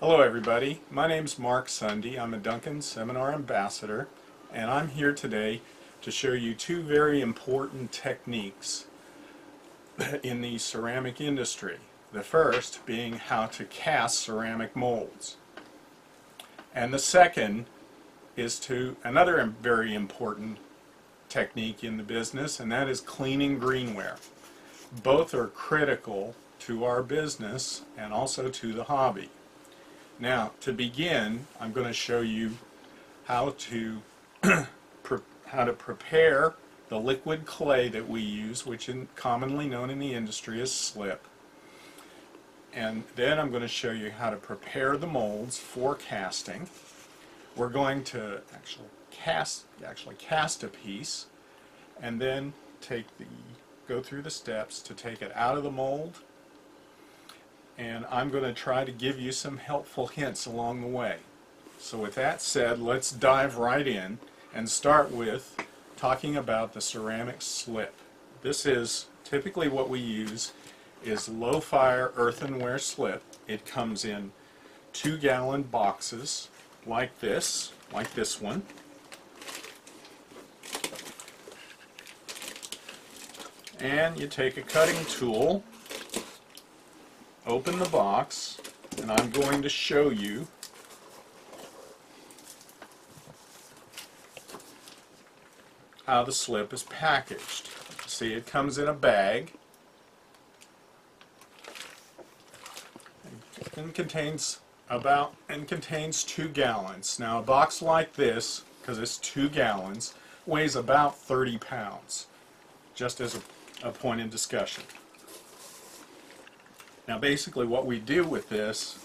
Hello everybody, my name's Mark Sundie. I'm a Duncan Seminar Ambassador and I'm here today to show you two very important techniques in the ceramic industry. The first being how to cast ceramic molds. And the second is to another very important technique in the business and that is cleaning greenware. Both are critical to our business and also to the hobby. Now, to begin, I'm going to show you how to how to prepare the liquid clay that we use, which is commonly known in the industry as slip. And then I'm going to show you how to prepare the molds for casting. We're going to actually cast actually cast a piece and then take the go through the steps to take it out of the mold and I'm going to try to give you some helpful hints along the way. So with that said, let's dive right in and start with talking about the ceramic slip. This is typically what we use is low fire earthenware slip. It comes in two gallon boxes like this, like this one. And you take a cutting tool open the box and I'm going to show you how the slip is packaged. See it comes in a bag and contains about and contains two gallons. Now a box like this, because it's two gallons, weighs about 30 pounds, just as a, a point in discussion. Now basically what we do with this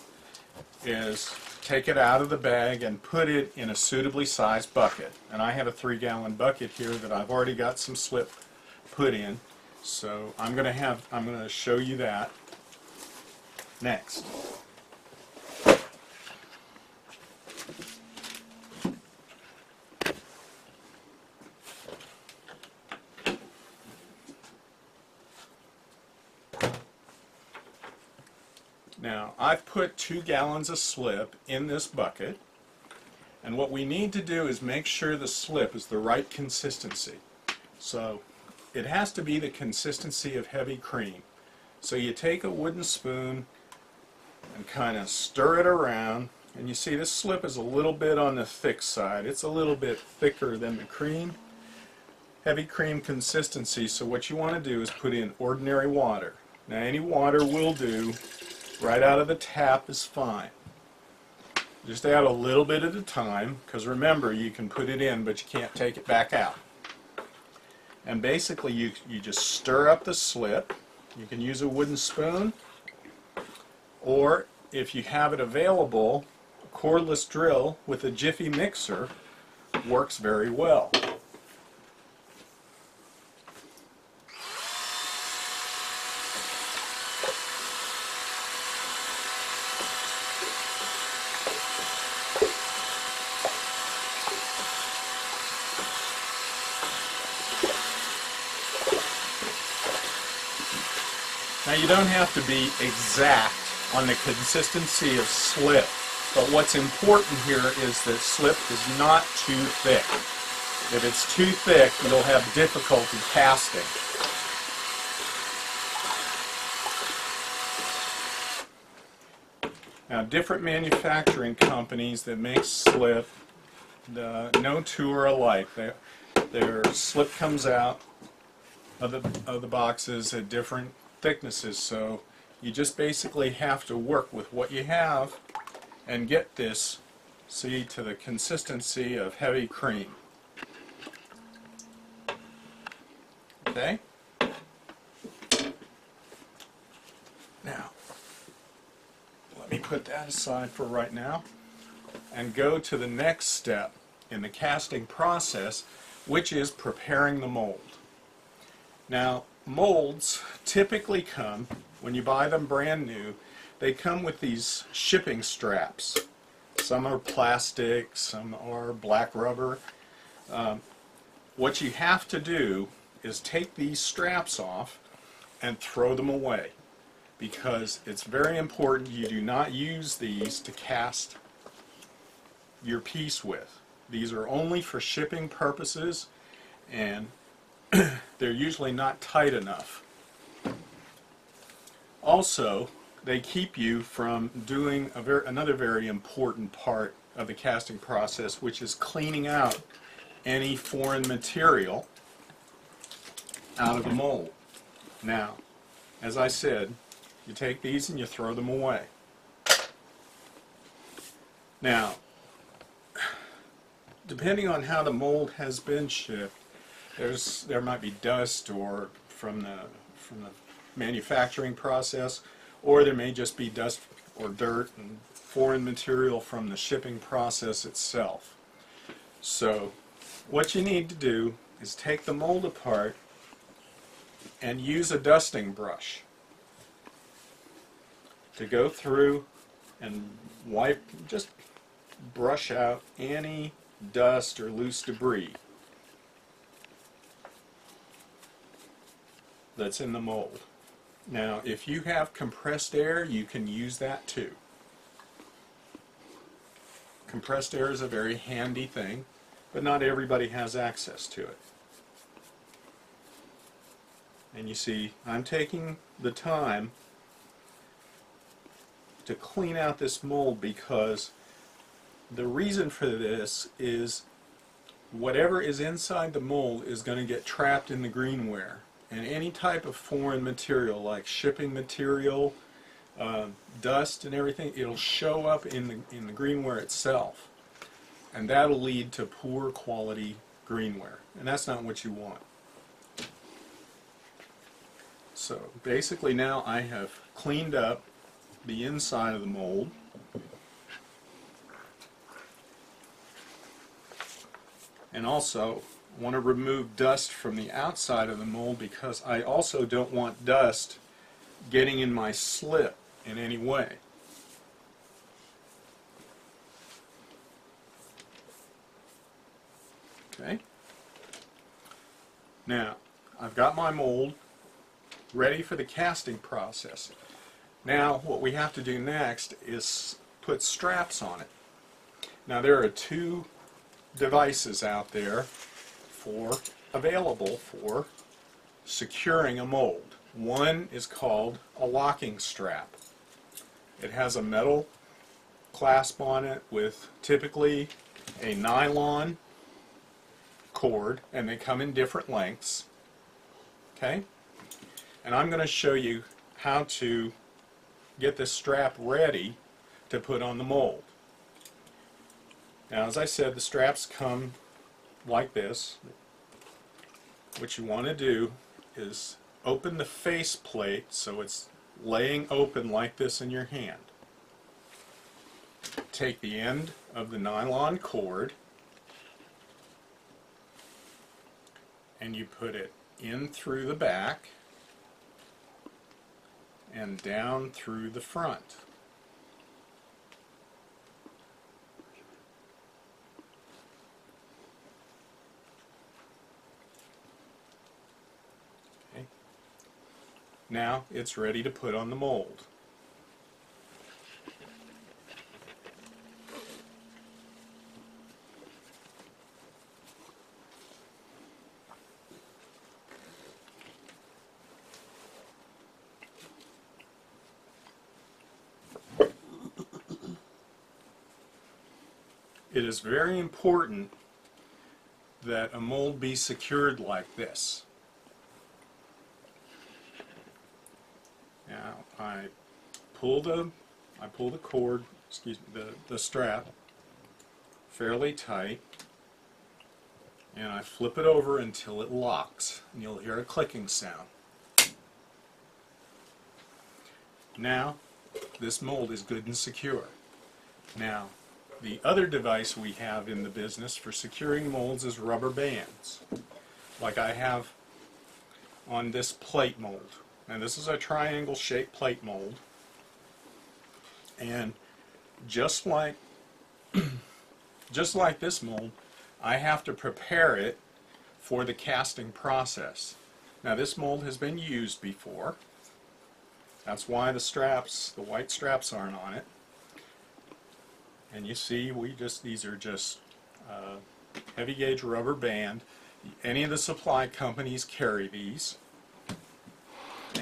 is take it out of the bag and put it in a suitably sized bucket. And I have a three gallon bucket here that I've already got some slip put in. So I'm going to have, I'm going to show you that next. Now, I've put two gallons of slip in this bucket, and what we need to do is make sure the slip is the right consistency. So, it has to be the consistency of heavy cream. So you take a wooden spoon and kind of stir it around, and you see this slip is a little bit on the thick side. It's a little bit thicker than the cream. Heavy cream consistency, so what you want to do is put in ordinary water. Now any water will do right out of the tap is fine. Just add a little bit at a time, because remember, you can put it in, but you can't take it back out. And basically, you, you just stir up the slip. You can use a wooden spoon, or if you have it available, a cordless drill with a Jiffy mixer works very well. Don't have to be exact on the consistency of slip, but what's important here is that slip is not too thick. If it's too thick, you'll have difficulty casting. Now different manufacturing companies that make slip, the, no two are alike. They, their slip comes out of the, of the boxes at different thicknesses so you just basically have to work with what you have and get this see to the consistency of heavy cream. Okay? Now let me put that aside for right now and go to the next step in the casting process which is preparing the mold. Now molds typically come, when you buy them brand new, they come with these shipping straps. Some are plastic, some are black rubber. Um, what you have to do is take these straps off and throw them away. because it's very important you do not use these to cast your piece with. These are only for shipping purposes and they're usually not tight enough. Also, they keep you from doing another very important part of the casting process, which is cleaning out any foreign material out of the mold. Now, as I said, you take these and you throw them away. Now, depending on how the mold has been shipped, there's there might be dust or from the from the manufacturing process, or there may just be dust or dirt and foreign material from the shipping process itself. So, what you need to do is take the mold apart and use a dusting brush to go through and wipe, just brush out any dust or loose debris that's in the mold. Now, if you have compressed air, you can use that too. Compressed air is a very handy thing, but not everybody has access to it. And you see, I'm taking the time to clean out this mold because the reason for this is whatever is inside the mold is going to get trapped in the greenware. And any type of foreign material like shipping material, uh, dust and everything, it'll show up in the, in the greenware itself. And that'll lead to poor quality greenware. And that's not what you want. So basically now I have cleaned up the inside of the mold. And also want to remove dust from the outside of the mold because I also don't want dust getting in my slip in any way. Okay. Now, I've got my mold ready for the casting process. Now, what we have to do next is put straps on it. Now, there are two devices out there for available for securing a mold. One is called a locking strap. It has a metal clasp on it with typically a nylon cord and they come in different lengths. Okay? And I'm going to show you how to get this strap ready to put on the mold. Now as I said the straps come like this. What you want to do is open the face plate so it's laying open like this in your hand. Take the end of the nylon cord and you put it in through the back and down through the front. Now it's ready to put on the mold. It is very important that a mold be secured like this. Now I pull the I pull the cord, excuse me, the, the strap fairly tight and I flip it over until it locks and you'll hear a clicking sound. Now this mold is good and secure. Now the other device we have in the business for securing molds is rubber bands, like I have on this plate mold. And this is a triangle shaped plate mold. And just like just like this mold, I have to prepare it for the casting process. Now this mold has been used before That's why the straps, the white straps aren't on it. And you see, we just, these are just uh, heavy gauge rubber band. Any of the supply companies carry these.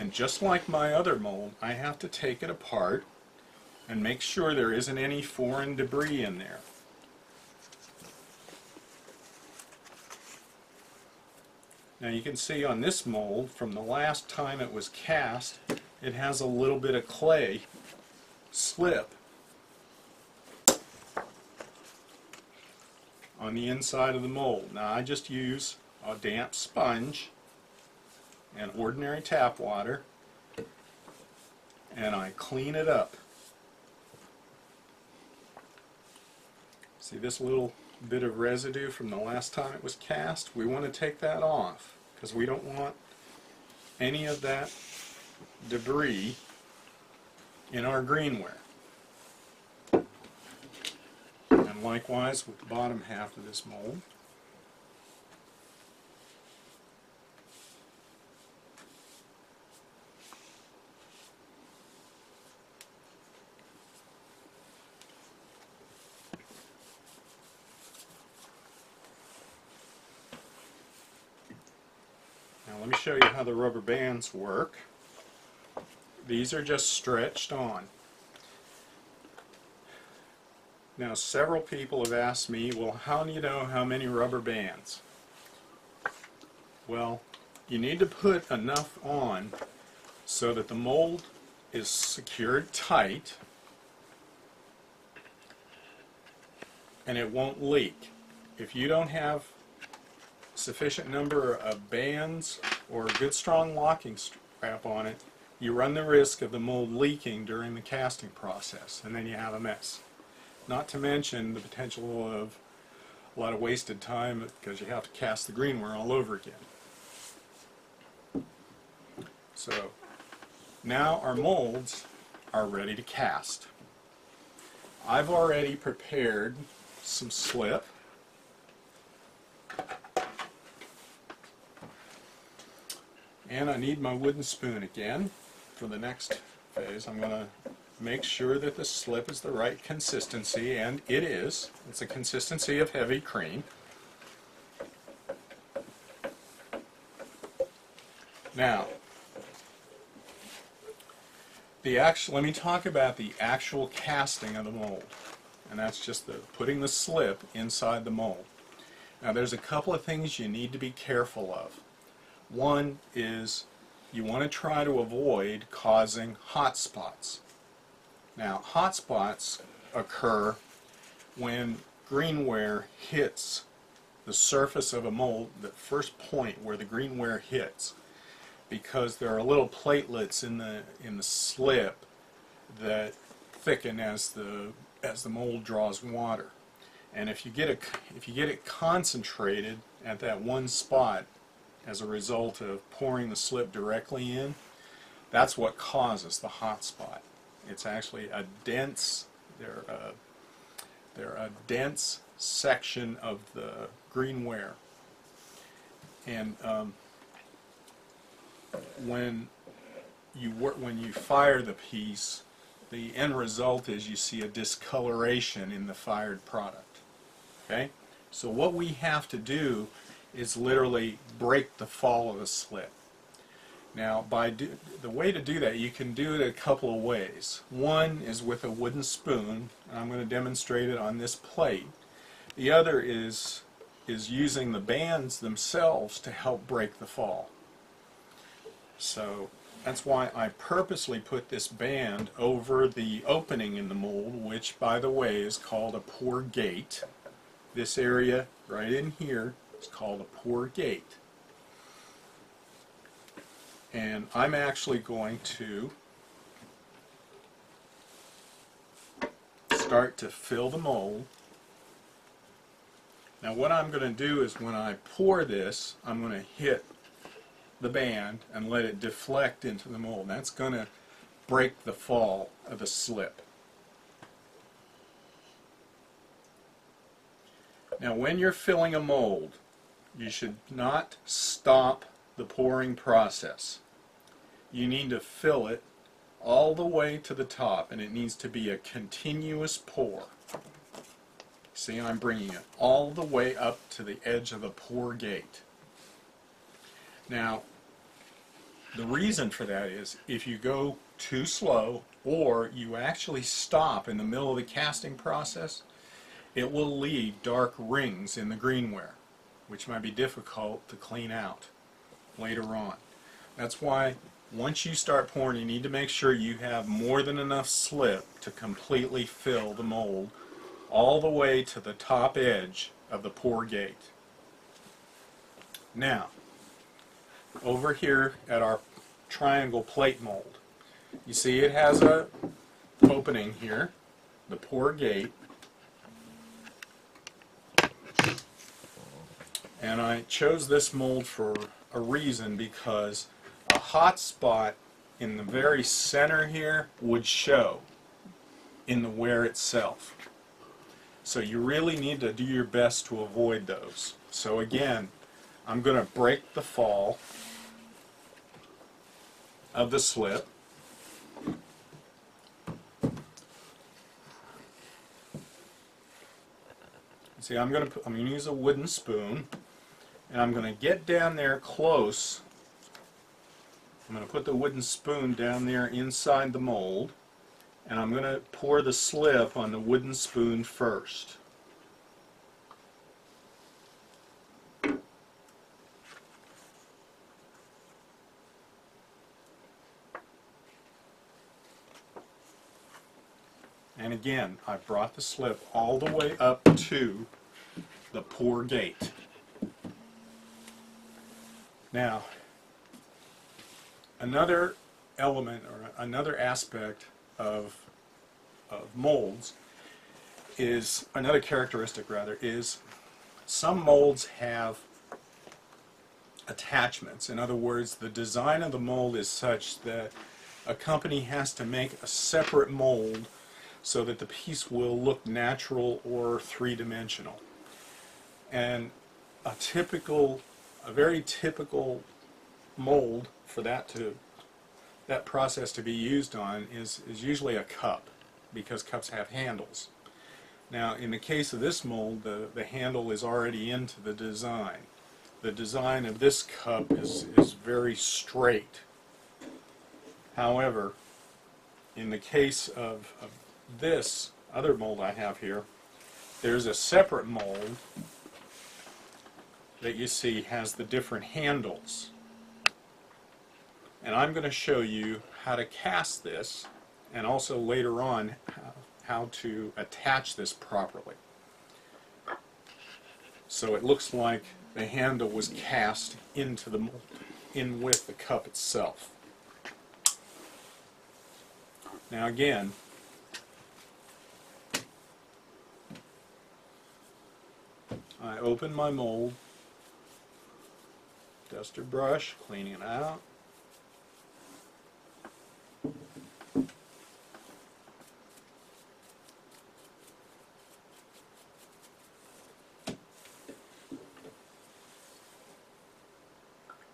And just like my other mold, I have to take it apart and make sure there isn't any foreign debris in there. Now you can see on this mold, from the last time it was cast, it has a little bit of clay slip on the inside of the mold. Now I just use a damp sponge and ordinary tap water and I clean it up. See this little bit of residue from the last time it was cast? We want to take that off because we don't want any of that debris in our greenware. And likewise with the bottom half of this mold. Now let me show you how the rubber bands work. These are just stretched on. Now several people have asked me, well how do you know how many rubber bands? Well, you need to put enough on so that the mold is secured tight and it won't leak. If you don't have sufficient number of bands or a good strong locking strap on it, you run the risk of the mold leaking during the casting process, and then you have a mess. Not to mention the potential of a lot of wasted time because you have to cast the greenware all over again. So now our molds are ready to cast. I've already prepared some slip And I need my wooden spoon again for the next phase. I'm going to make sure that the slip is the right consistency, and it is. It's a consistency of heavy cream. Now, the actual, let me talk about the actual casting of the mold. And that's just the putting the slip inside the mold. Now there's a couple of things you need to be careful of. One is you want to try to avoid causing hot spots. Now, hot spots occur when greenware hits the surface of a mold, the first point where the greenware hits, because there are little platelets in the in the slip that thicken as the as the mold draws water. And if you get it if you get it concentrated at that one spot, as a result of pouring the slip directly in, that's what causes the hot spot. It's actually a dense, they're a, they're a dense section of the greenware. And um, when you work, when you fire the piece, the end result is you see a discoloration in the fired product. Okay? So what we have to do is literally break the fall of the slit. Now, by do, the way to do that, you can do it a couple of ways. One is with a wooden spoon, and I'm going to demonstrate it on this plate. The other is is using the bands themselves to help break the fall. So that's why I purposely put this band over the opening in the mold, which by the way is called a pour gate. This area right in here it's called a pour gate. And I'm actually going to start to fill the mold. Now what I'm going to do is when I pour this, I'm going to hit the band and let it deflect into the mold. That's going to break the fall of the slip. Now when you're filling a mold, you should not stop the pouring process. You need to fill it all the way to the top and it needs to be a continuous pour. See, I'm bringing it all the way up to the edge of the pour gate. Now, the reason for that is if you go too slow or you actually stop in the middle of the casting process, it will leave dark rings in the greenware, which might be difficult to clean out later on. That's why once you start pouring, you need to make sure you have more than enough slip to completely fill the mold all the way to the top edge of the pour gate. Now, over here at our triangle plate mold, you see it has a opening here, the pour gate, and I chose this mold for a reason because a hot spot in the very center here would show in the wear itself. So you really need to do your best to avoid those. So again, I'm going to break the fall of the slip. See, I'm going to I'm going to use a wooden spoon, and I'm going to get down there close. I'm going to put the wooden spoon down there inside the mold, and I'm going to pour the slip on the wooden spoon first. And again, I brought the slip all the way up to the pour gate. Now, another element or another aspect of, of molds is, another characteristic rather, is some molds have attachments. In other words, the design of the mold is such that a company has to make a separate mold so that the piece will look natural or three-dimensional. And a typical, a very typical mold for that to that process to be used on is, is usually a cup because cups have handles. Now in the case of this mold the, the handle is already into the design. The design of this cup is, is very straight. However, in the case of, of this other mold I have here, there's a separate mold that you see has the different handles. And I'm going to show you how to cast this and also later on how to attach this properly. So it looks like the handle was cast into the mold, in with the cup itself. Now again, I open my mold, duster brush, cleaning it out.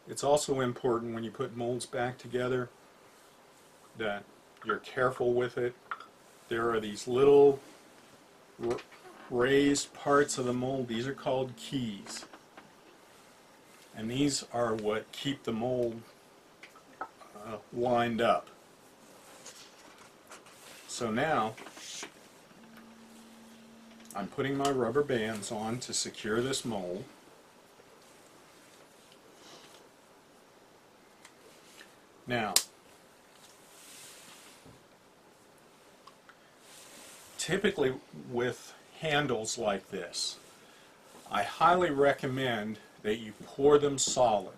It's also important when you put molds back together that you're careful with it. There are these little raised parts of the mold, these are called keys. And these are what keep the mold uh, lined up. So now, I'm putting my rubber bands on to secure this mold. Now, typically with handles like this. I highly recommend that you pour them solid.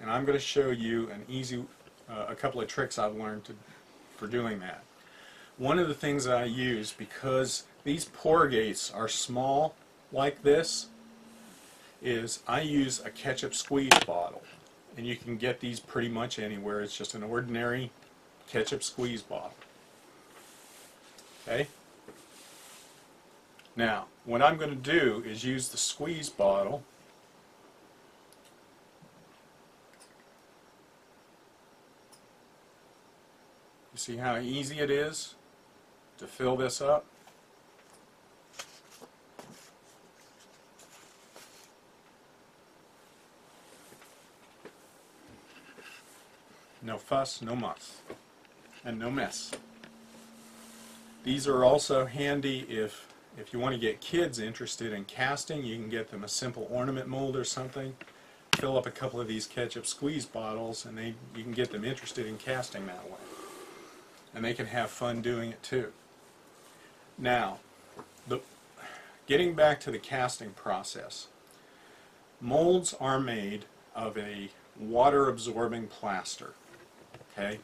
And I'm going to show you an easy, uh, a couple of tricks I've learned to, for doing that. One of the things that I use, because these pour gates are small like this, is I use a ketchup squeeze bottle. And you can get these pretty much anywhere. It's just an ordinary ketchup squeeze bottle. Okay? Now, what I'm going to do is use the squeeze bottle see how easy it is to fill this up? No fuss, no muss, and no mess. These are also handy if if you want to get kids interested in casting, you can get them a simple ornament mold or something. Fill up a couple of these ketchup squeeze bottles and they you can get them interested in casting that way. And they can have fun doing it too. Now, the getting back to the casting process. Molds are made of a water absorbing plaster. Okay?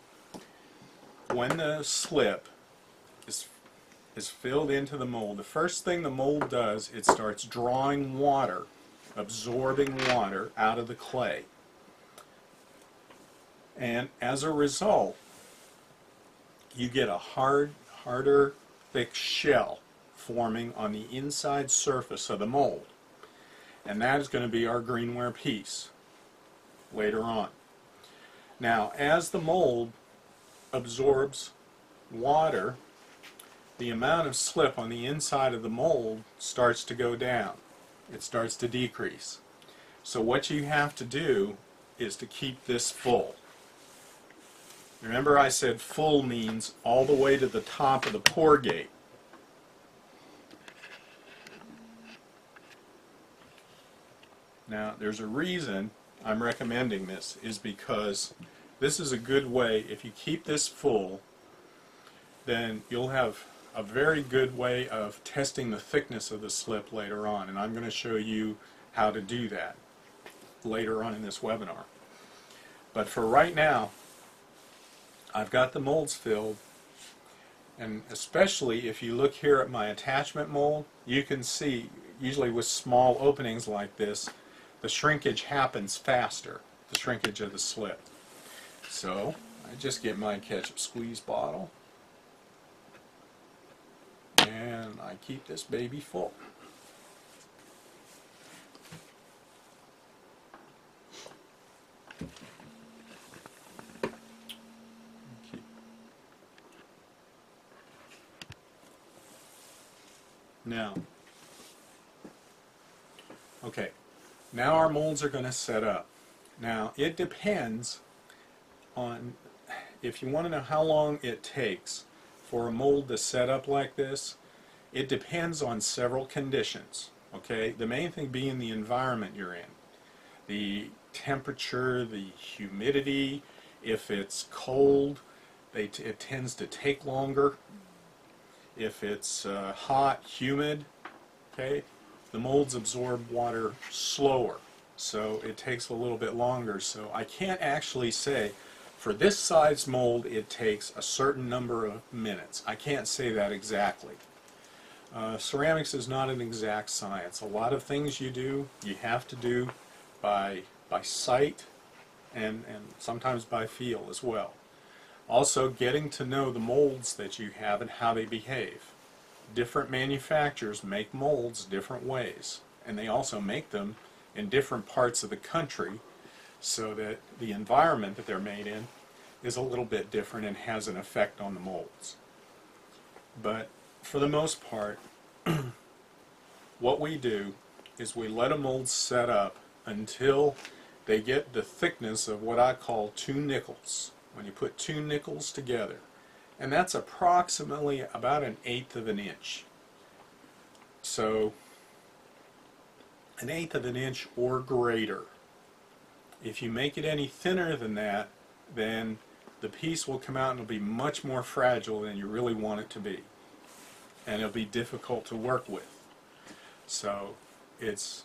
When the slip is is filled into the mold, the first thing the mold does, it starts drawing water, absorbing water out of the clay. And as a result, you get a hard, harder, thick shell forming on the inside surface of the mold. And that is going to be our greenware piece later on. Now, as the mold absorbs water the amount of slip on the inside of the mold starts to go down. It starts to decrease. So what you have to do is to keep this full. Remember I said full means all the way to the top of the pour gate. Now there's a reason I'm recommending this is because this is a good way if you keep this full then you'll have a very good way of testing the thickness of the slip later on, and I'm going to show you how to do that later on in this webinar. But for right now, I've got the molds filled, and especially if you look here at my attachment mold, you can see, usually with small openings like this, the shrinkage happens faster, the shrinkage of the slip. So, I just get my ketchup squeeze bottle, and I keep this baby full. Now, okay, now our molds are going to set up. Now, it depends on if you want to know how long it takes for a mold to set up like this, it depends on several conditions. Okay, the main thing being the environment you're in, the temperature, the humidity. If it's cold, it tends to take longer. If it's uh, hot, humid, okay, the molds absorb water slower, so it takes a little bit longer. So I can't actually say for this size mold, it takes a certain number of minutes. I can't say that exactly. Uh, ceramics is not an exact science. A lot of things you do, you have to do by, by sight and, and sometimes by feel as well. Also, getting to know the molds that you have and how they behave. Different manufacturers make molds different ways, and they also make them in different parts of the country so that the environment that they're made in is a little bit different and has an effect on the molds. But for the most part, what we do is we let a mold set up until they get the thickness of what I call two nickels. When you put two nickels together, and that's approximately about an eighth of an inch. So, an eighth of an inch or greater. If you make it any thinner than that, then the piece will come out and it'll be much more fragile than you really want it to be. And it'll be difficult to work with. So it's,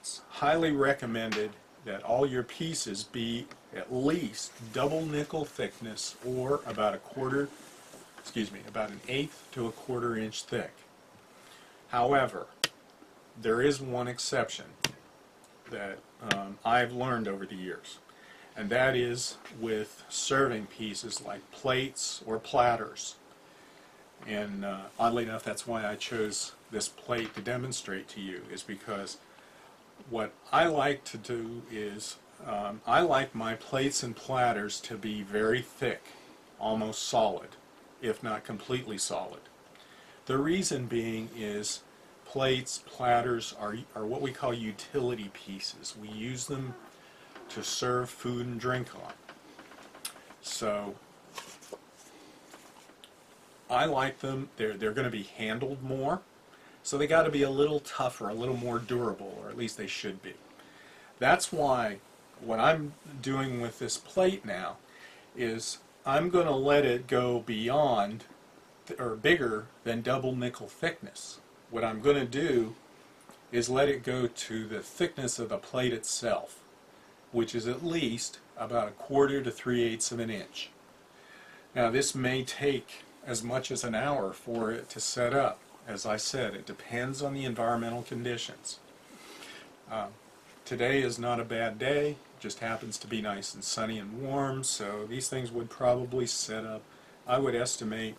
it's highly recommended that all your pieces be at least double nickel thickness or about a quarter, excuse me, about an eighth to a quarter inch thick. However, there is one exception that um, I've learned over the years, and that is with serving pieces like plates or platters. And uh, oddly enough, that's why I chose this plate to demonstrate to you, is because what I like to do is um, I like my plates and platters to be very thick. almost solid, if not completely solid. The reason being is plates, platters are, are what we call utility pieces. We use them to serve food and drink on. So I like them. They're, they're going to be handled more. So they got to be a little tougher, a little more durable, or at least they should be. That's why what I'm doing with this plate now is I'm going to let it go beyond or bigger than double nickel thickness. What I'm going to do is let it go to the thickness of the plate itself, which is at least about a quarter to three eighths of an inch. Now this may take as much as an hour for it to set up. As I said, it depends on the environmental conditions. Uh, today is not a bad day, it just happens to be nice and sunny and warm, so these things would probably set up, I would estimate,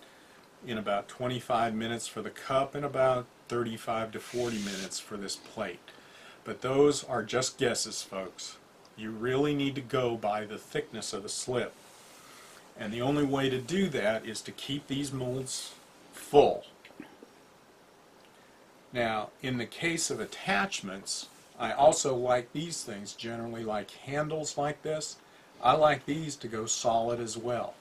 in about 25 minutes for the cup and about 35 to 40 minutes for this plate. But those are just guesses, folks. You really need to go by the thickness of the slip. And the only way to do that is to keep these molds full. Now, in the case of attachments, I also like these things, generally like handles like this. I like these to go solid as well.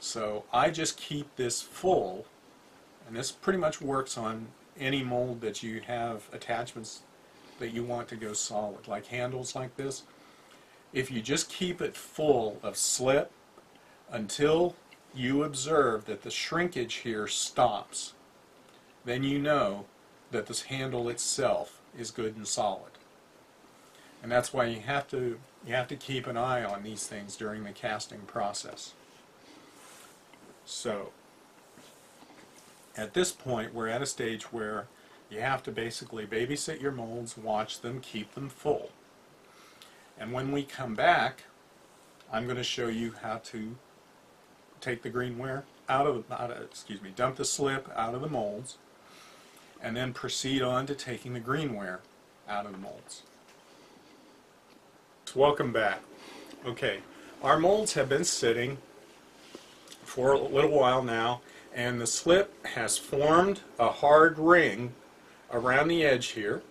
So I just keep this full, and this pretty much works on any mold that you have attachments that you want to go solid, like handles like this. If you just keep it full of slip until you observe that the shrinkage here stops, then you know that this handle itself is good and solid. And that's why you have to you have to keep an eye on these things during the casting process. So at this point we're at a stage where you have to basically babysit your molds, watch them, keep them full. And when we come back, I'm going to show you how to take the greenware out of, out of excuse me, dump the slip out of the molds and then proceed on to taking the greenware out of the molds. Welcome back. Okay, our molds have been sitting for a little while now and the slip has formed a hard ring around the edge here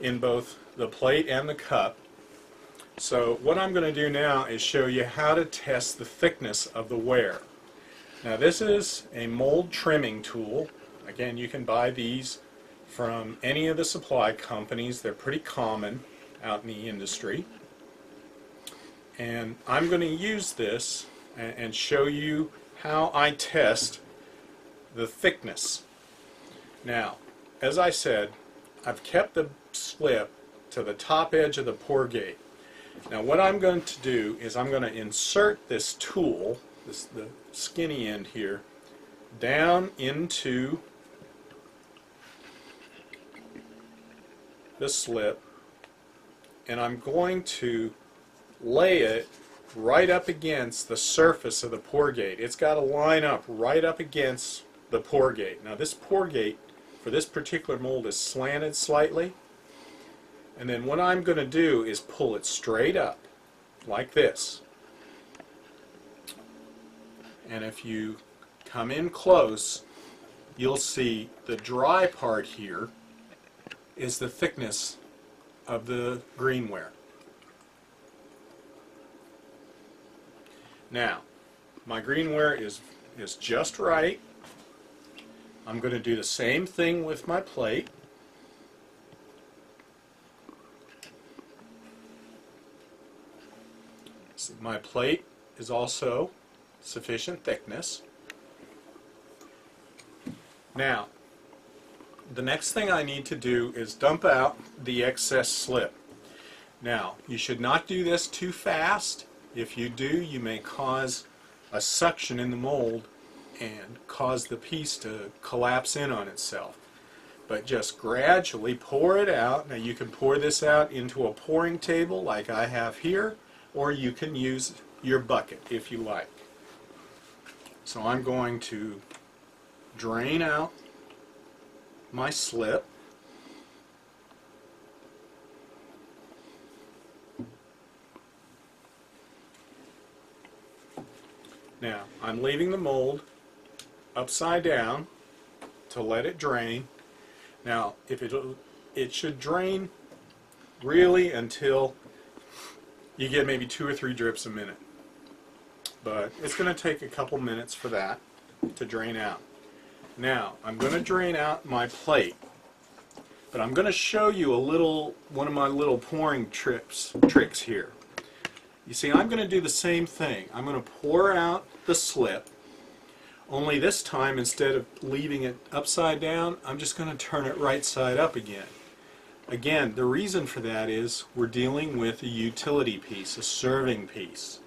in both the plate and the cup. So what I'm going to do now is show you how to test the thickness of the ware. Now this is a mold trimming tool Again, you can buy these from any of the supply companies. They're pretty common out in the industry. And I'm going to use this and show you how I test the thickness. Now, as I said, I've kept the slip to the top edge of the pour gate. Now what I'm going to do is I'm going to insert this tool, this the skinny end here, down into the slip and I'm going to lay it right up against the surface of the pour gate. It's got to line up right up against the pour gate. Now this pour gate for this particular mold is slanted slightly and then what I'm going to do is pull it straight up like this. And if you come in close you'll see the dry part here is the thickness of the greenware. Now, my greenware is, is just right. I'm going to do the same thing with my plate. So my plate is also sufficient thickness. Now, the next thing I need to do is dump out the excess slip. Now, you should not do this too fast. If you do, you may cause a suction in the mold and cause the piece to collapse in on itself. But just gradually pour it out. Now you can pour this out into a pouring table like I have here, or you can use your bucket if you like. So I'm going to drain out my slip. Now, I'm leaving the mold upside down to let it drain. Now, if it it should drain really until you get maybe two or three drips a minute. But it's going to take a couple minutes for that to drain out. Now, I'm going to drain out my plate. But I'm going to show you a little one of my little pouring tricks tricks here. You see, I'm going to do the same thing. I'm going to pour out the slip, only this time instead of leaving it upside down, I'm just going to turn it right side up again. Again, the reason for that is we're dealing with a utility piece, a serving piece.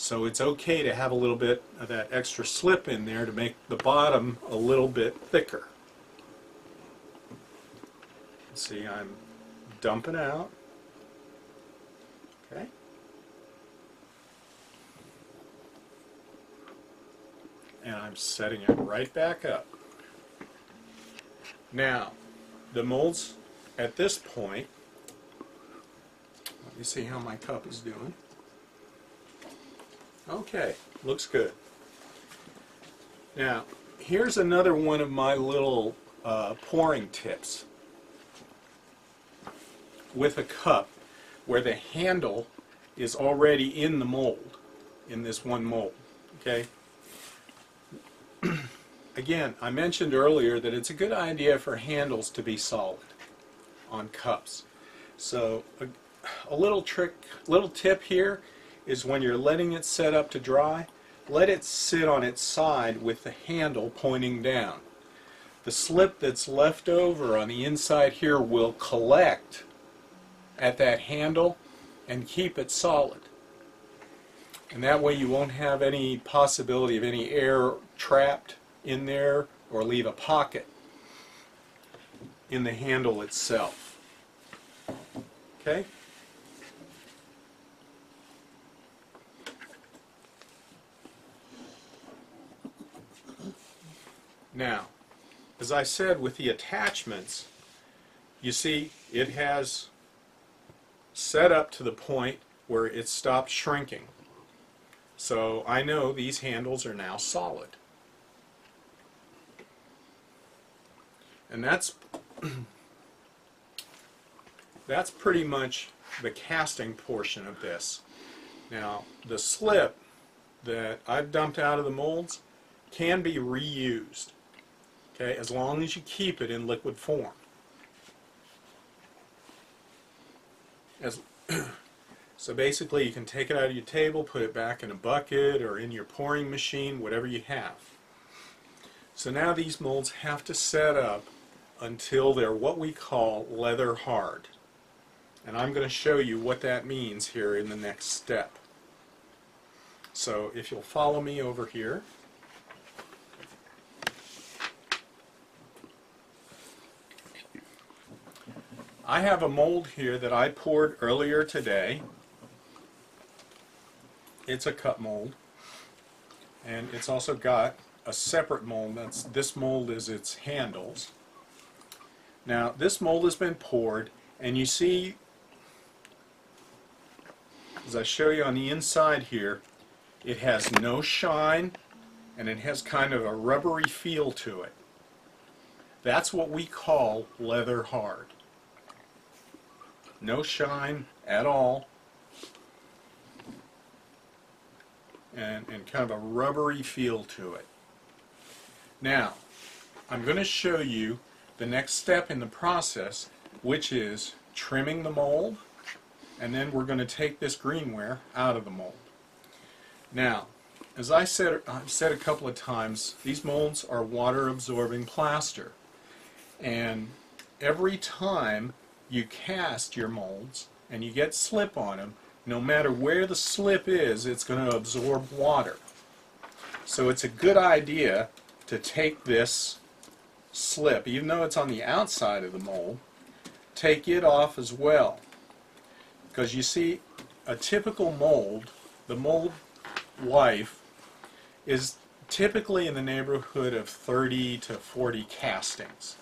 So it's okay to have a little bit of that extra slip in there to make the bottom a little bit thicker. See, I'm dumping out. Okay. And I'm setting it right back up. Now, the molds at this point, let me see how my cup is doing. Okay, looks good. Now, here's another one of my little uh, pouring tips with a cup where the handle is already in the mold, in this one mold. Okay. Again, I mentioned earlier that it's a good idea for handles to be solid on cups. So a, a little trick, little tip here is when you're letting it set up to dry, let it sit on its side with the handle pointing down. The slip that's left over on the inside here will collect at that handle and keep it solid. And that way you won't have any possibility of any air trapped in there or leave a pocket in the handle itself. Okay? Now, as I said with the attachments, you see it has set up to the point where it stopped shrinking. So I know these handles are now solid. And that's that's pretty much the casting portion of this. Now, the slip that I've dumped out of the molds can be reused, okay, as long as you keep it in liquid form. As so basically, you can take it out of your table, put it back in a bucket or in your pouring machine, whatever you have. So now these molds have to set up until they're what we call leather hard. And I'm going to show you what that means here in the next step. So if you'll follow me over here. I have a mold here that I poured earlier today. It's a cut mold. And it's also got a separate mold. That's This mold is its handles. Now this mold has been poured and you see as I show you on the inside here it has no shine and it has kind of a rubbery feel to it. That's what we call leather hard. No shine at all and, and kind of a rubbery feel to it. Now I'm going to show you the next step in the process, which is trimming the mold, and then we're going to take this greenware out of the mold. Now, as I said, I've said a couple of times, these molds are water absorbing plaster. And every time you cast your molds and you get slip on them, no matter where the slip is, it's going to absorb water. So it's a good idea to take this slip, even though it's on the outside of the mold, take it off as well. Because you see, a typical mold, the mold life, is typically in the neighborhood of 30 to 40 castings.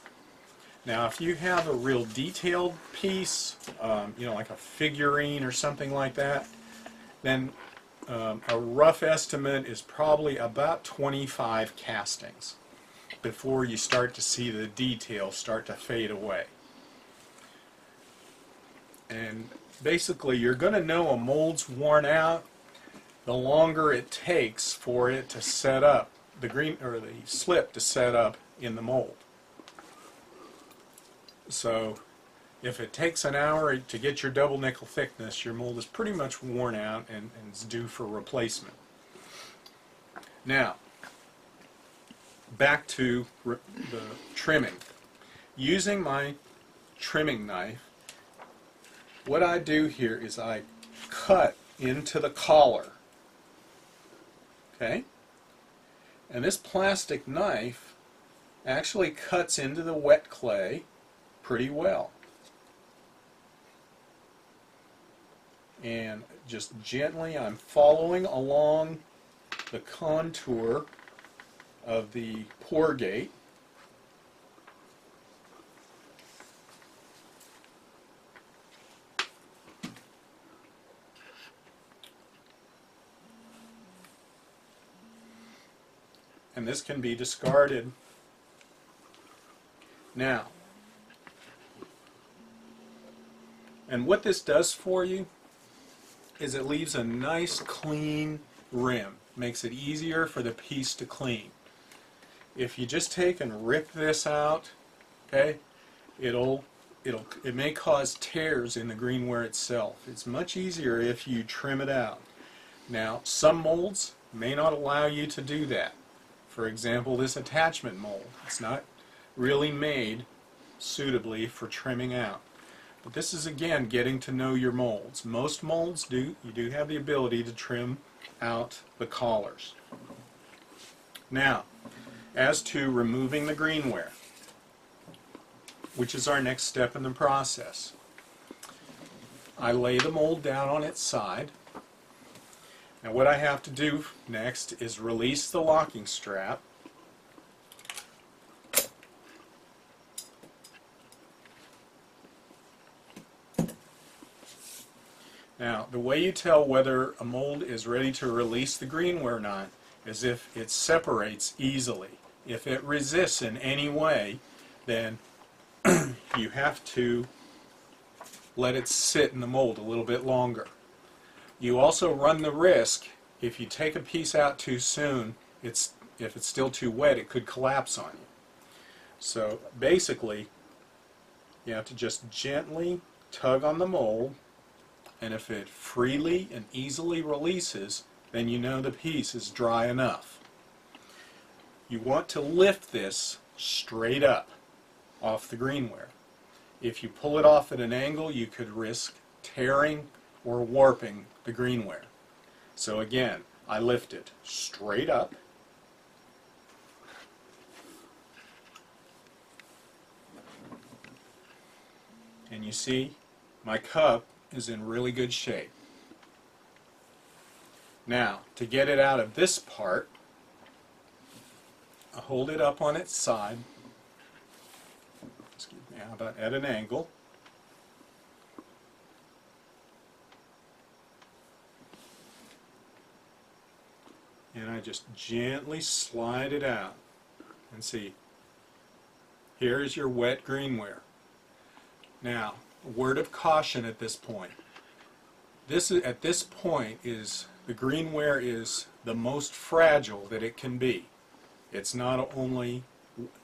Now, if you have a real detailed piece, um, you know, like a figurine or something like that, then um, a rough estimate is probably about 25 castings before you start to see the detail start to fade away. And basically, you're going to know a mold's worn out the longer it takes for it to set up the green or the slip to set up in the mold. So if it takes an hour to get your double nickel thickness, your mold is pretty much worn out and, and due for replacement. Now, back to the trimming. Using my trimming knife, what I do here is I cut into the collar. Okay? And this plastic knife actually cuts into the wet clay pretty well. And just gently, I'm following along the contour of the pour gate. And this can be discarded. Now, and what this does for you is it leaves a nice clean rim. Makes it easier for the piece to clean. If you just take and rip this out, okay, it'll it'll it may cause tears in the greenware itself. It's much easier if you trim it out. Now, some molds may not allow you to do that. For example, this attachment mold. It's not really made suitably for trimming out. But this is again getting to know your molds. Most molds do you do have the ability to trim out the collars. Now, as to removing the greenware, which is our next step in the process. I lay the mold down on its side. Now what I have to do next is release the locking strap Now, the way you tell whether a mold is ready to release the greenware or not is if it separates easily. If it resists in any way, then you have to let it sit in the mold a little bit longer. You also run the risk, if you take a piece out too soon, it's, if it's still too wet, it could collapse on you. So basically, you have to just gently tug on the mold and if it freely and easily releases, then you know the piece is dry enough. You want to lift this straight up off the greenware. If you pull it off at an angle, you could risk tearing or warping the greenware. So again, I lift it straight up. And you see, my cup is in really good shape. Now, to get it out of this part, I hold it up on its side, excuse me, about at an angle. And I just gently slide it out. And see, here's your wet greenware. Now, word of caution at this point. This at this point is the greenware is the most fragile that it can be. It's not only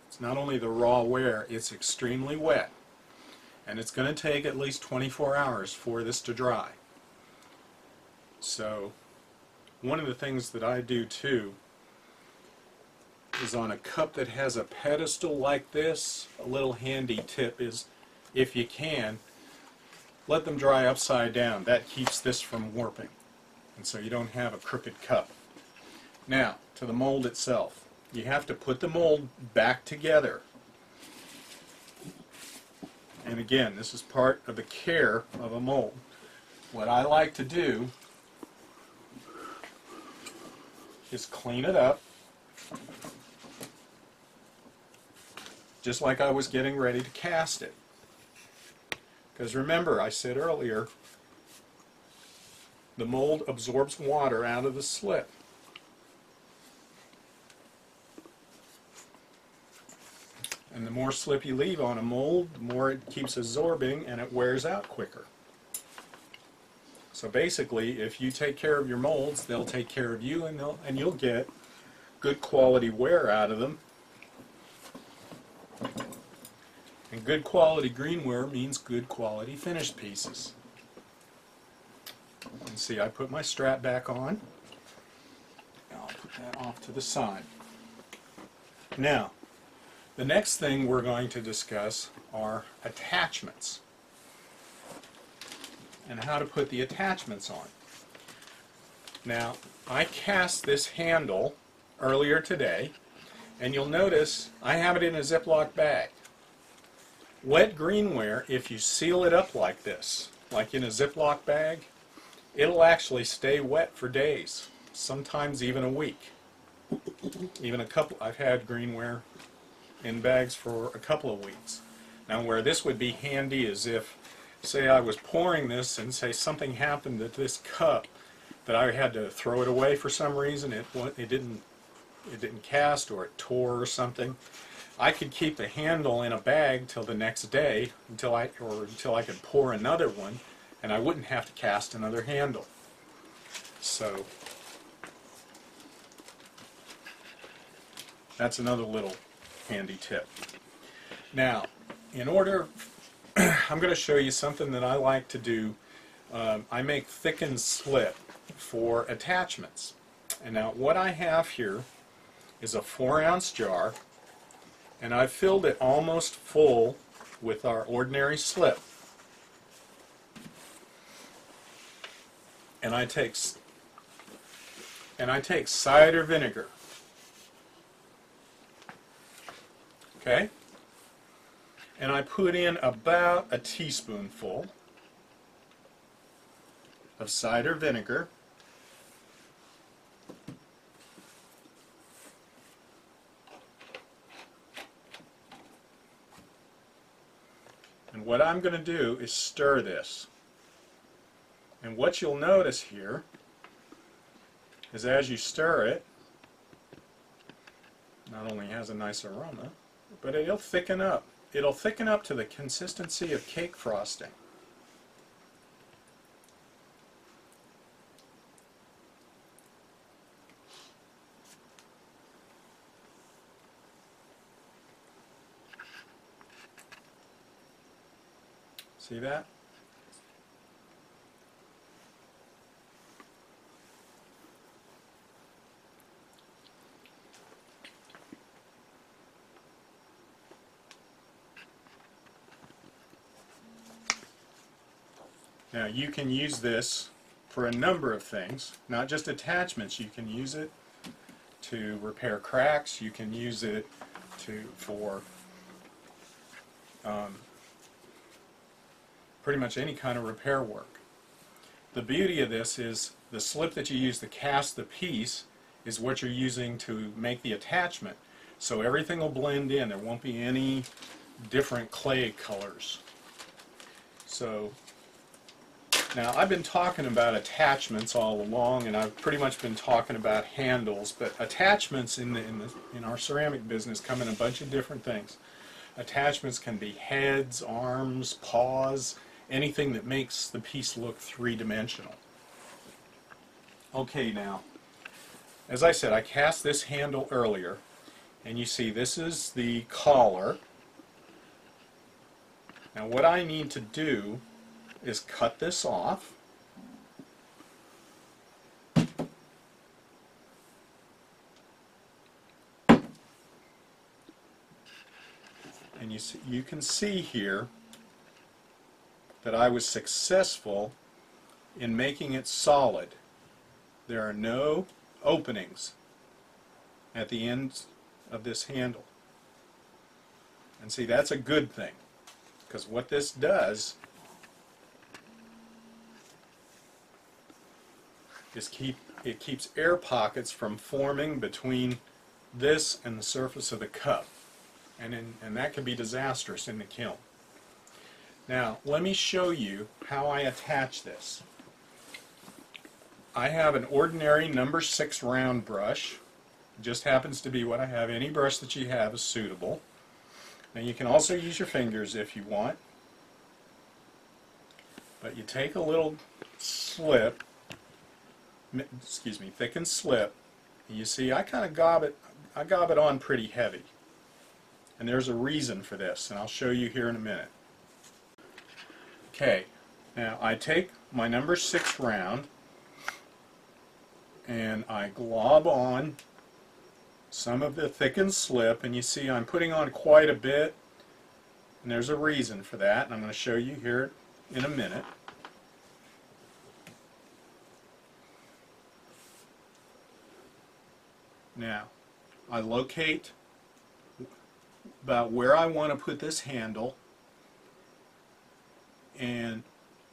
it's not only the raw ware, it's extremely wet. And it's going to take at least 24 hours for this to dry. So one of the things that I do too is on a cup that has a pedestal like this, a little handy tip is if you can, let them dry upside down. That keeps this from warping. And so you don't have a crooked cup. Now, to the mold itself. You have to put the mold back together. And again, this is part of the care of a mold. What I like to do is clean it up just like I was getting ready to cast it. Because remember, I said earlier, the mold absorbs water out of the slip. And the more slip you leave on a mold, the more it keeps absorbing and it wears out quicker. So basically, if you take care of your molds, they'll take care of you and, and you'll get good quality ware out of them. Good quality greenware means good quality finished pieces. And see, I put my strap back on. I'll put that off to the side. Now, the next thing we're going to discuss are attachments and how to put the attachments on. Now, I cast this handle earlier today, and you'll notice I have it in a Ziploc bag. Wet greenware, if you seal it up like this, like in a Ziploc bag, it'll actually stay wet for days, sometimes even a week. Even a couple, I've had greenware in bags for a couple of weeks. Now where this would be handy is if, say I was pouring this and say something happened to this cup that I had to throw it away for some reason, it, it didn't it didn't cast or it tore or something. I could keep the handle in a bag till the next day until I or until I could pour another one and I wouldn't have to cast another handle. So that's another little handy tip. Now, in order, I'm going to show you something that I like to do. Um, I make thickened slip for attachments. And now what I have here is a four ounce jar and I've filled it almost full with our ordinary slip. And I take and I take cider vinegar. Okay? And I put in about a teaspoonful of cider vinegar. And what I'm going to do is stir this. And what you'll notice here is as you stir it, not only has a nice aroma, but it'll thicken up. It'll thicken up to the consistency of cake frosting. That? Now you can use this for a number of things, not just attachments. You can use it to repair cracks. You can use it to for um, pretty much any kind of repair work. The beauty of this is the slip that you use to cast the piece is what you're using to make the attachment. So everything will blend in. There won't be any different clay colors. So now I've been talking about attachments all along, and I've pretty much been talking about handles. But attachments in the in the in our ceramic business come in a bunch of different things. Attachments can be heads, arms, paws, anything that makes the piece look three-dimensional. Okay, now, as I said, I cast this handle earlier, and you see this is the collar. Now what I need to do is cut this off. And you, see, you can see here that I was successful in making it solid. There are no openings at the ends of this handle. And see, that's a good thing. Because what this does is keep it keeps air pockets from forming between this and the surface of the cup. And, in, and that can be disastrous in the kiln. Now, let me show you how I attach this. I have an ordinary number six round brush. It Just happens to be what I have. Any brush that you have is suitable. Now you can also use your fingers if you want. But you take a little slip, excuse me, thickened slip, and you see I kind of gob it, I gob it on pretty heavy. And there's a reason for this, and I'll show you here in a minute. Okay, now I take my number six round and I glob on some of the thickened slip and you see I'm putting on quite a bit and there's a reason for that and I'm going to show you here in a minute. Now I locate about where I want to put this handle and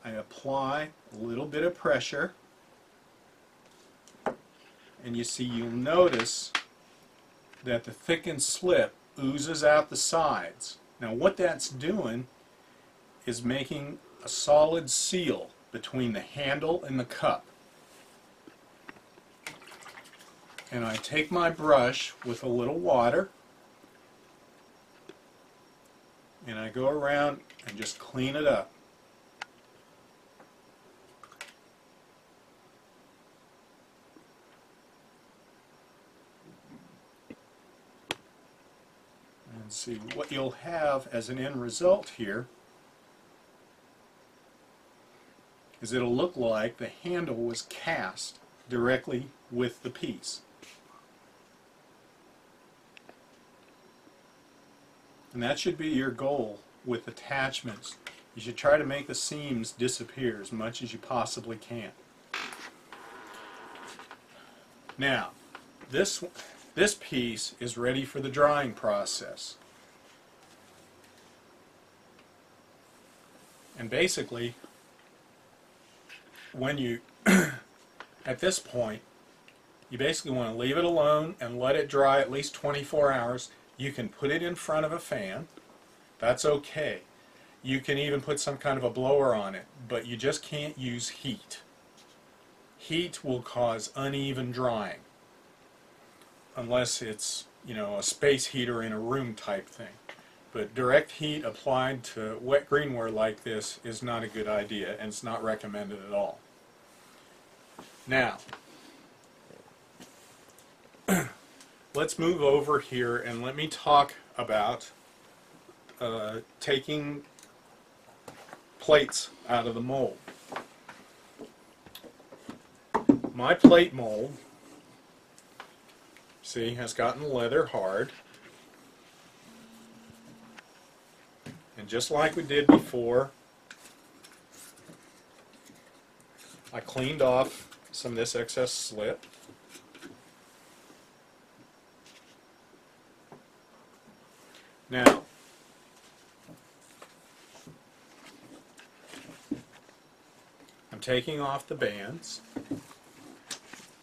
I apply a little bit of pressure and you see you'll notice that the thickened slip oozes out the sides. Now what that's doing is making a solid seal between the handle and the cup. And I take my brush with a little water and I go around and just clean it up. And see what you'll have as an end result here is it'll look like the handle was cast directly with the piece. And that should be your goal with attachments. You should try to make the seams disappear as much as you possibly can. Now, this, this piece is ready for the drying process. And basically, when you, at this point, you basically want to leave it alone and let it dry at least 24 hours. You can put it in front of a fan. That's okay. You can even put some kind of a blower on it, but you just can't use heat. Heat will cause uneven drying unless it's, you know, a space heater in a room type thing. But direct heat applied to wet greenware like this is not a good idea and it's not recommended at all. Now, let's move over here and let me talk about uh, taking plates out of the mold. My plate mold, see, has gotten leather hard. Just like we did before, I cleaned off some of this excess slip. Now, I'm taking off the bands,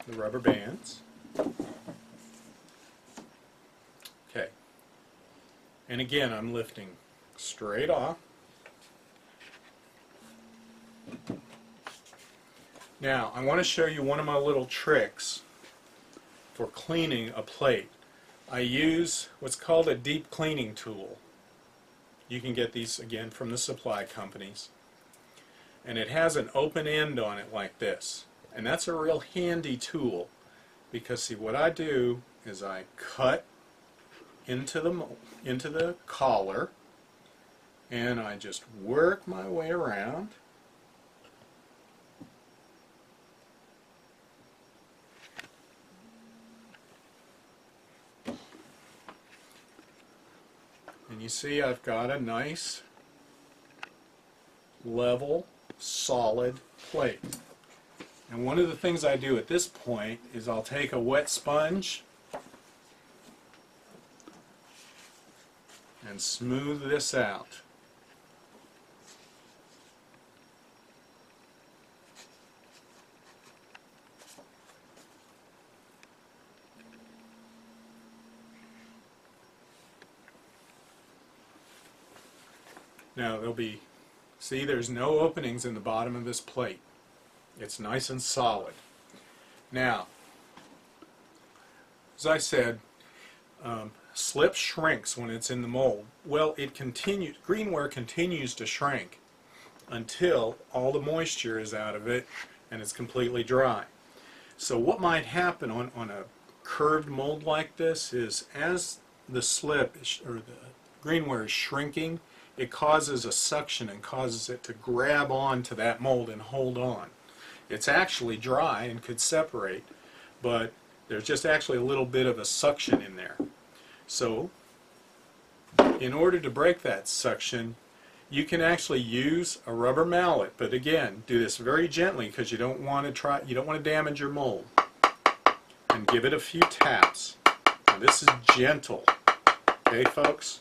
the rubber bands. Okay. And again, I'm lifting straight off. Now, I want to show you one of my little tricks for cleaning a plate. I use what's called a deep cleaning tool. You can get these again from the supply companies. And it has an open end on it like this. And that's a real handy tool because see what I do is I cut into the into the collar and I just work my way around and you see I've got a nice level solid plate and one of the things I do at this point is I'll take a wet sponge and smooth this out. Now there'll be, see there's no openings in the bottom of this plate. It's nice and solid. Now, as I said, um, slip shrinks when it's in the mold. Well, it continues, greenware continues to shrink until all the moisture is out of it and it's completely dry. So what might happen on, on a curved mold like this is as the slip or the greenware is shrinking, it causes a suction and causes it to grab onto that mold and hold on. It's actually dry and could separate, but there's just actually a little bit of a suction in there. So, in order to break that suction, you can actually use a rubber mallet, but again, do this very gently because you don't want to try you don't want to damage your mold. And give it a few taps. Now, this is gentle. Okay, folks?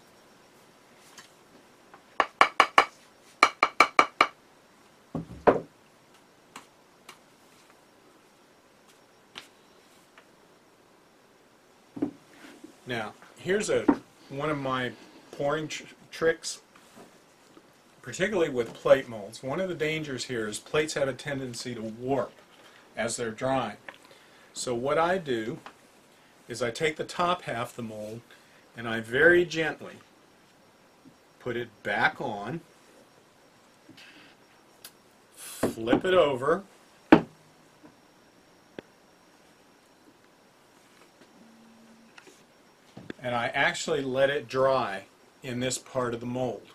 Now, here's a one of my pouring tr tricks, particularly with plate molds. One of the dangers here is plates have a tendency to warp as they're drying. So what I do is I take the top half of the mold and I very gently put it back on, flip it over, and I actually let it dry in this part of the mold.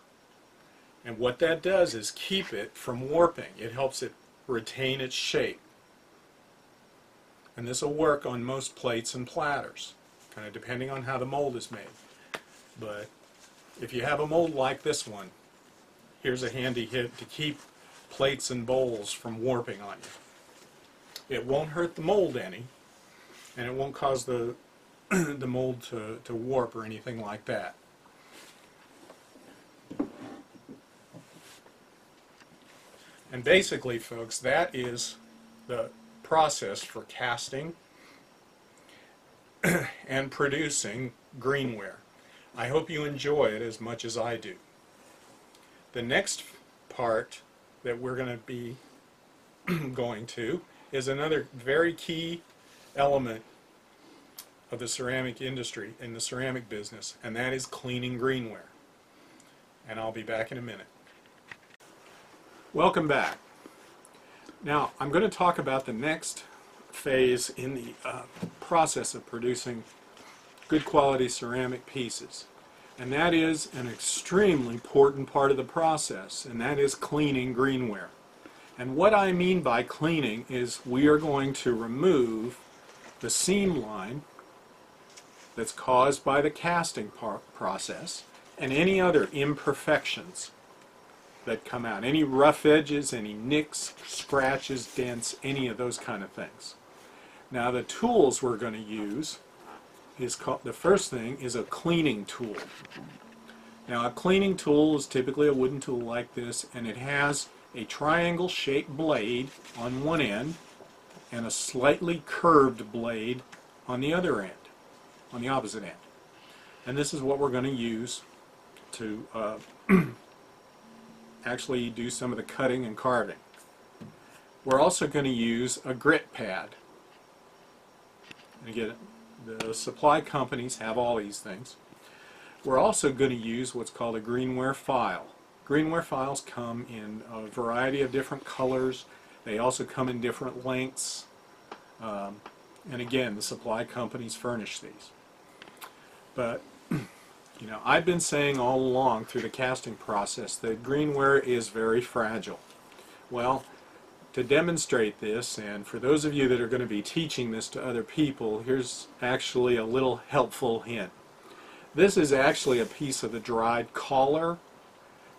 And what that does is keep it from warping. It helps it retain its shape. And this will work on most plates and platters, kind of depending on how the mold is made. But if you have a mold like this one, here's a handy hit to keep plates and bowls from warping on you. It won't hurt the mold any, and it won't cause the the mold to, to warp or anything like that. And basically, folks, that is the process for casting and producing greenware. I hope you enjoy it as much as I do. The next part that we're going to be going to is another very key element of the ceramic industry in the ceramic business, and that is cleaning greenware. And I'll be back in a minute. Welcome back. Now, I'm going to talk about the next phase in the uh, process of producing good quality ceramic pieces. And that is an extremely important part of the process, and that is cleaning greenware. And what I mean by cleaning is we are going to remove the seam line that's caused by the casting process and any other imperfections that come out. Any rough edges, any nicks, scratches, dents, any of those kind of things. Now the tools we're going to use is called, the first thing is a cleaning tool. Now a cleaning tool is typically a wooden tool like this and it has a triangle shaped blade on one end and a slightly curved blade on the other end on the opposite end. And this is what we're going to use to uh, actually do some of the cutting and carving. We're also going to use a grit pad. And again, the supply companies have all these things. We're also going to use what's called a greenware file. Greenware files come in a variety of different colors. They also come in different lengths. Um, and again, the supply companies furnish these. But, you know, I've been saying all along through the casting process that greenware is very fragile. Well, to demonstrate this, and for those of you that are going to be teaching this to other people, here's actually a little helpful hint. This is actually a piece of the dried collar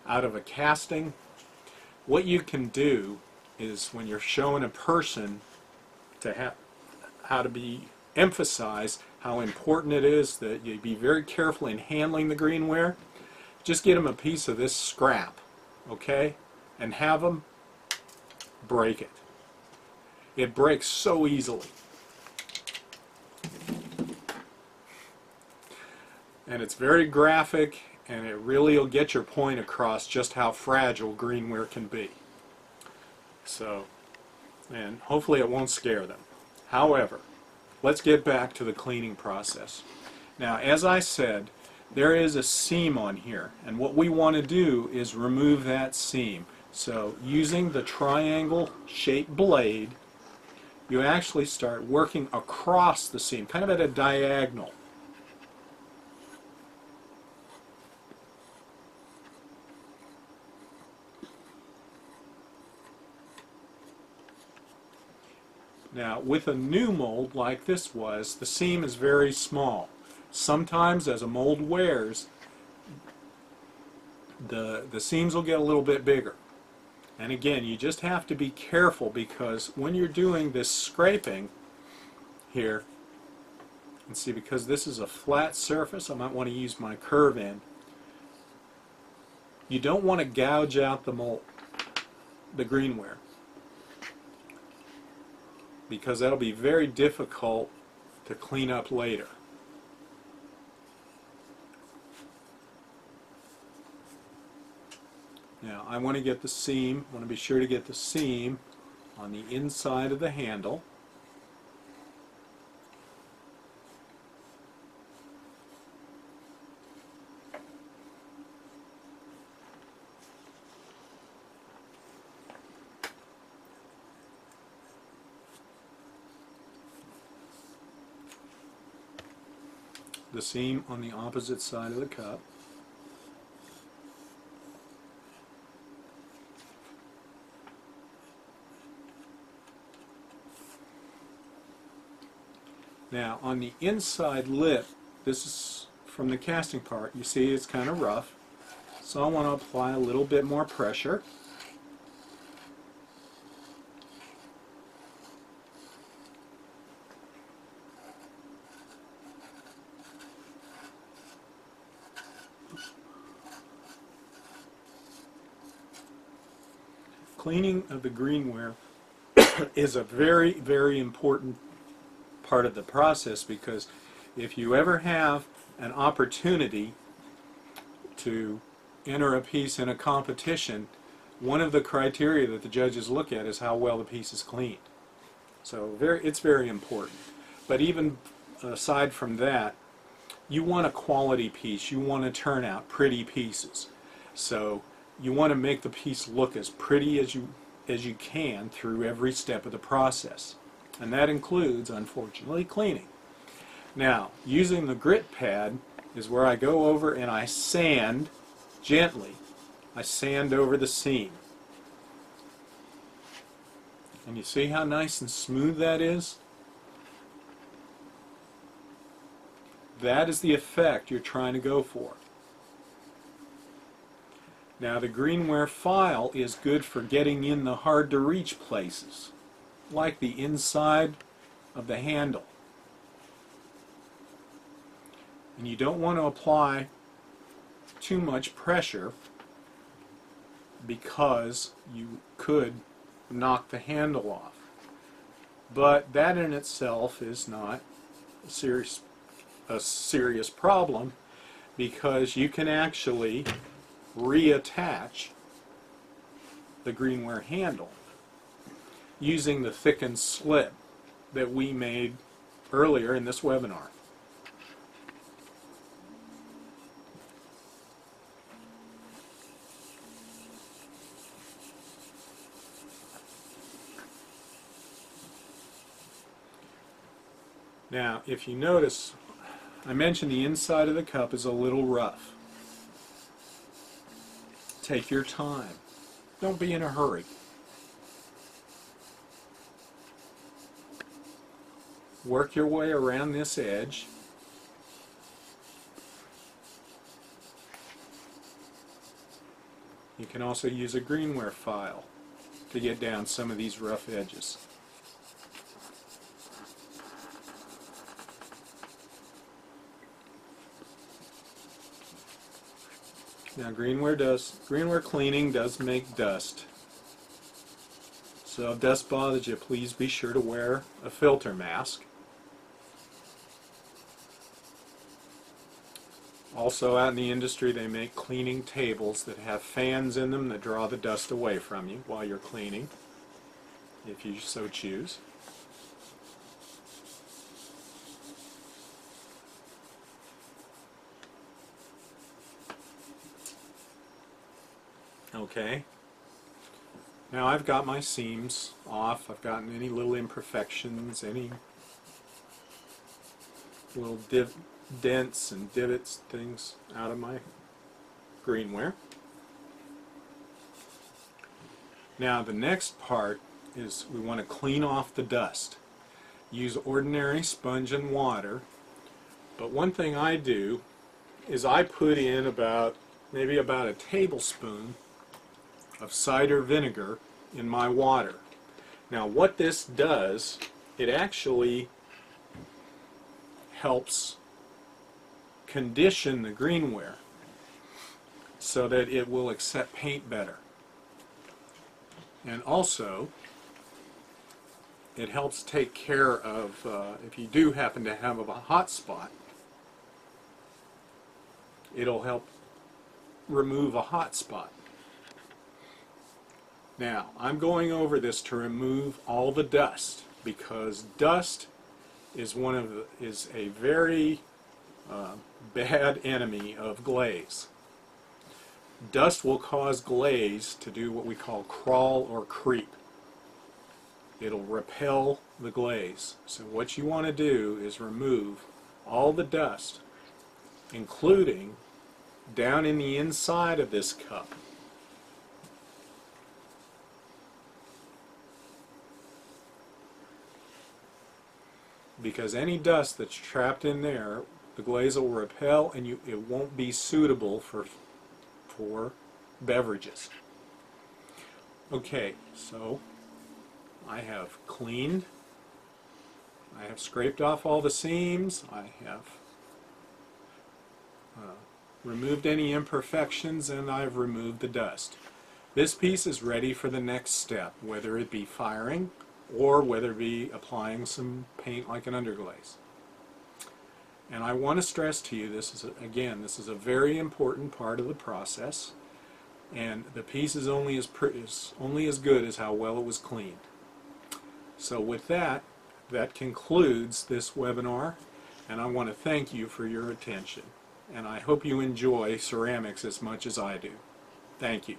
out of a casting. What you can do is when you're showing a person to how to be emphasized how important it is that you be very careful in handling the greenware. Just get them a piece of this scrap, okay, and have them break it. It breaks so easily. And it's very graphic, and it really will get your point across just how fragile greenware can be. So, and hopefully it won't scare them. However, let's get back to the cleaning process. Now, as I said, there is a seam on here, and what we want to do is remove that seam. So, using the triangle shaped blade, you actually start working across the seam, kind of at a diagonal. Now, with a new mold like this was, the seam is very small. Sometimes as a mold wears, the, the seams will get a little bit bigger. And again, you just have to be careful because when you're doing this scraping here, and see because this is a flat surface, I might want to use my curve end. You don't want to gouge out the mold, the greenware because that'll be very difficult to clean up later. Now I want to get the seam, I want to be sure to get the seam on the inside of the handle. Seam on the opposite side of the cup. Now on the inside lip, this is from the casting part, you see it's kind of rough. So I want to apply a little bit more pressure. Cleaning of the greenware is a very, very important part of the process because if you ever have an opportunity to enter a piece in a competition, one of the criteria that the judges look at is how well the piece is cleaned. So very, it's very important. But even aside from that, you want a quality piece. You want to turn out pretty pieces. So you want to make the piece look as pretty as you as you can through every step of the process. And that includes, unfortunately, cleaning. Now, using the grit pad is where I go over and I sand gently. I sand over the seam. And you see how nice and smooth that is? That is the effect you're trying to go for. Now the greenware file is good for getting in the hard to reach places, like the inside of the handle. And you don't want to apply too much pressure because you could knock the handle off. But that in itself is not a serious, a serious problem because you can actually reattach the greenware handle using the thickened slip that we made earlier in this webinar. Now, if you notice, I mentioned the inside of the cup is a little rough. Take your time. Don't be in a hurry. Work your way around this edge. You can also use a greenware file to get down some of these rough edges. Now greenware does greenware cleaning does make dust. So if dust bothers you, please be sure to wear a filter mask. Also out in the industry they make cleaning tables that have fans in them that draw the dust away from you while you're cleaning, if you so choose. Okay. Now I've got my seams off. I've gotten any little imperfections, any little div dents and divots, things out of my greenware. Now the next part is we want to clean off the dust. Use ordinary sponge and water. But one thing I do is I put in about maybe about a tablespoon of cider vinegar in my water. Now what this does, it actually helps condition the greenware so that it will accept paint better. And also, it helps take care of, uh, if you do happen to have a hot spot, it'll help remove a hot spot. Now, I'm going over this to remove all the dust because dust is one of the, is a very uh, bad enemy of glaze. Dust will cause glaze to do what we call crawl or creep. It'll repel the glaze. So what you want to do is remove all the dust, including down in the inside of this cup. Because any dust that's trapped in there, the glaze will repel and you, it won't be suitable for, for beverages. Okay, so I have cleaned, I have scraped off all the seams, I have uh, removed any imperfections, and I've removed the dust. This piece is ready for the next step, whether it be firing or whether it be applying some paint like an underglaze. And I want to stress to you, this is, again, this is a very important part of the process, and the piece is only as, is only as good as how well it was cleaned. So with that, that concludes this webinar, and I want to thank you for your attention. And I hope you enjoy ceramics as much as I do. Thank you.